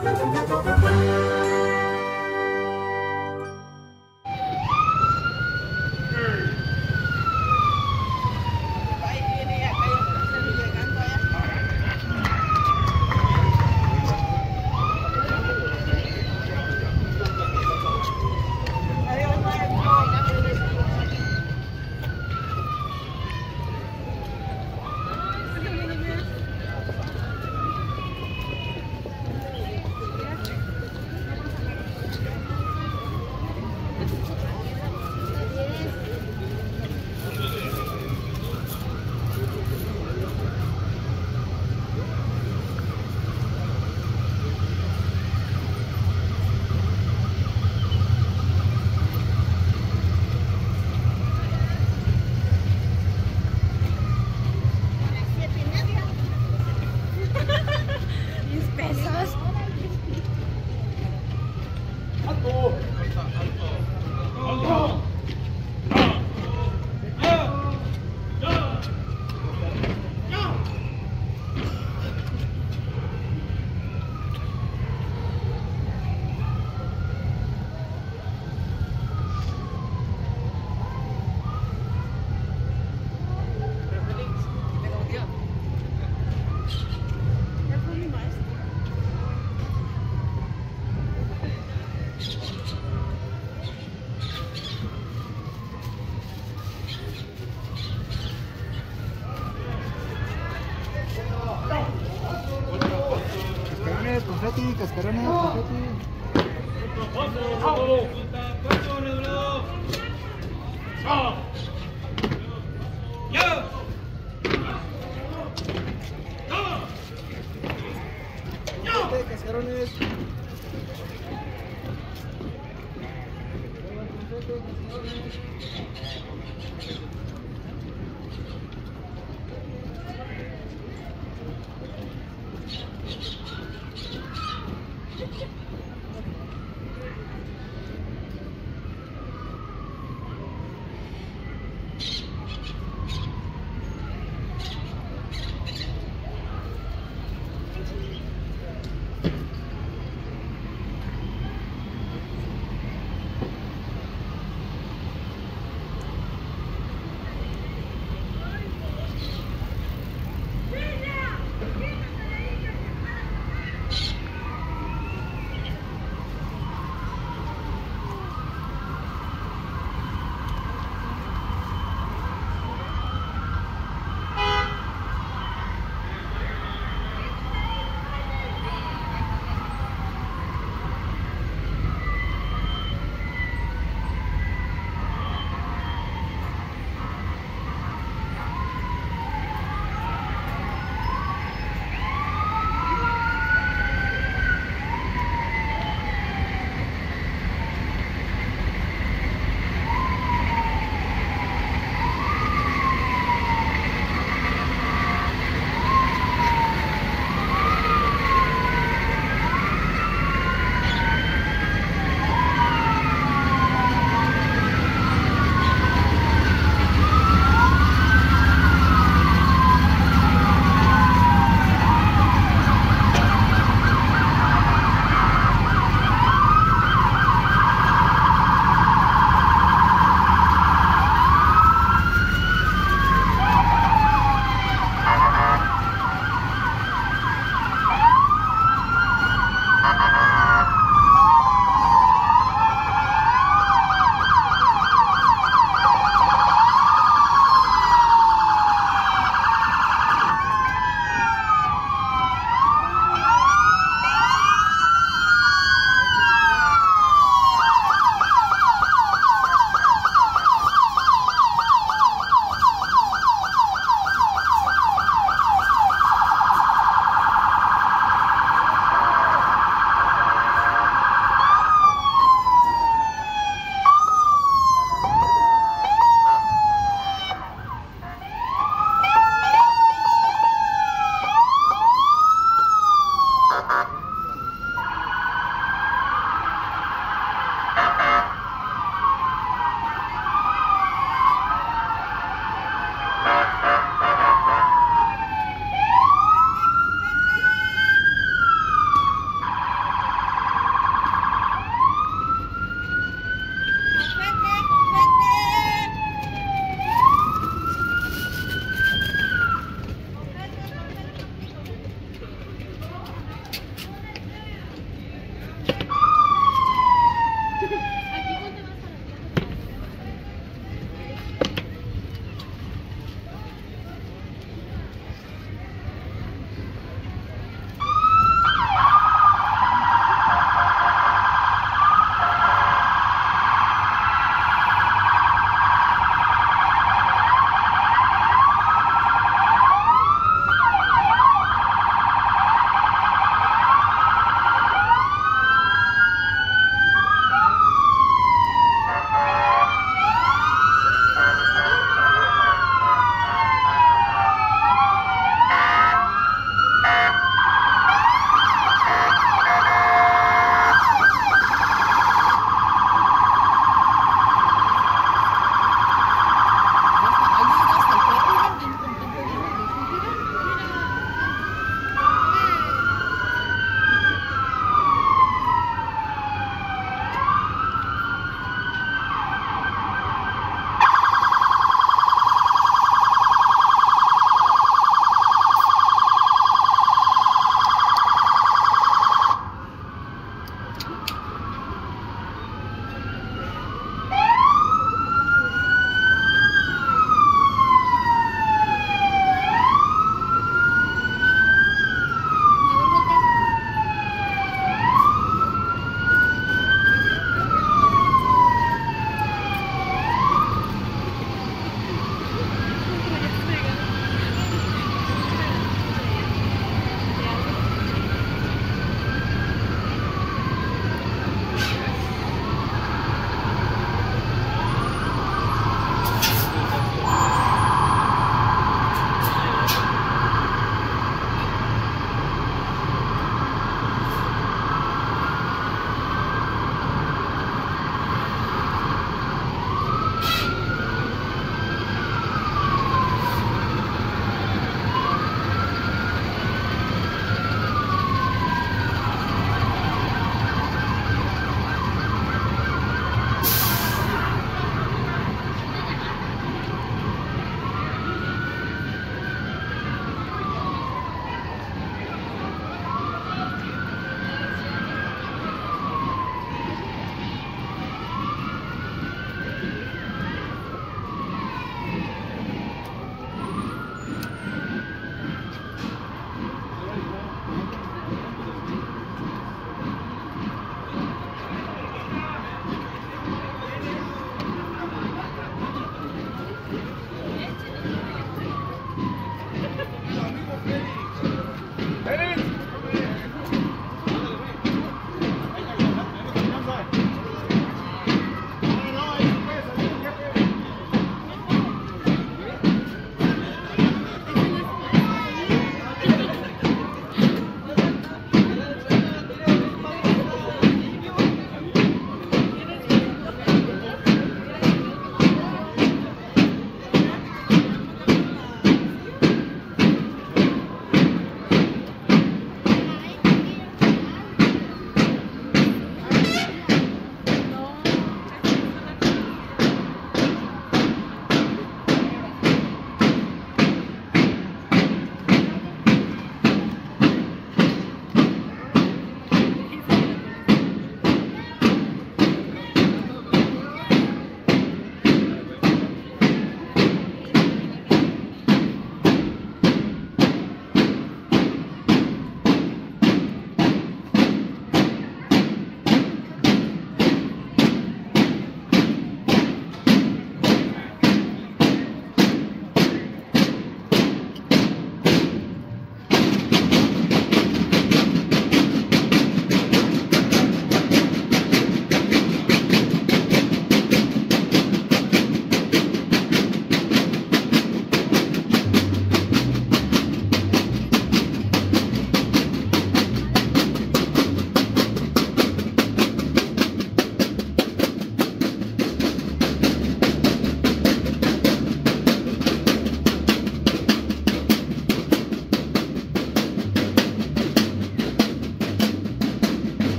confeti,